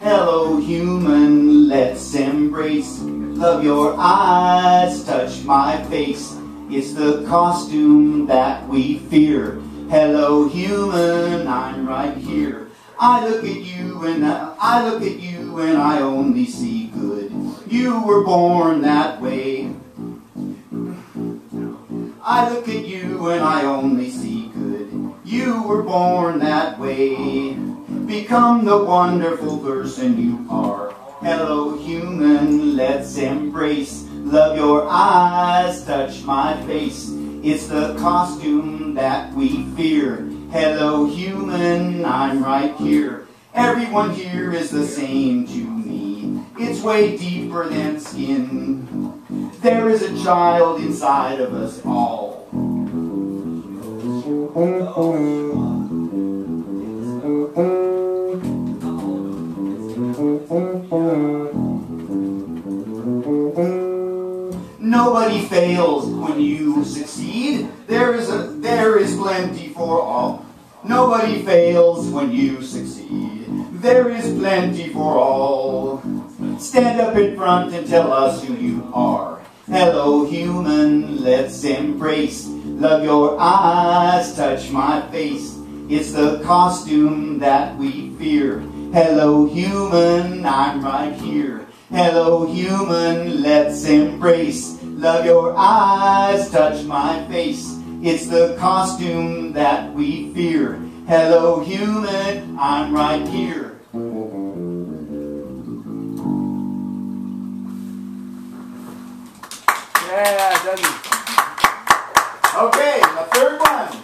human, let's embrace. Love your eyes, touch my face. It's the costume that we fear. Hello, human, I'm right here. I look at you and I, I look at you and I only see good. You were born that way. I look at you and I only see good. You were born that way. Become the wonderful person you are. Hello, human, let's embrace. Love your eyes, touch my face. It's the costume that we fear. Hello, human, I'm right here. Everyone here is the same to me. It's way deeper than skin. There is a child inside of us all. Oh, oh, oh. Nobody fails when you succeed. There is a there is plenty for all. Nobody fails when you succeed. There is plenty for all. Stand up in front and tell us who you are. Hello, human, let's embrace. Love your eyes, touch my face. It's the costume that we fear. Hello, human, I'm right here. Hello, human, let's embrace. Love your eyes, touch my face. It's the costume that we fear. Hello, human, I'm right here. Yeah, doesn't. Okay, the third one.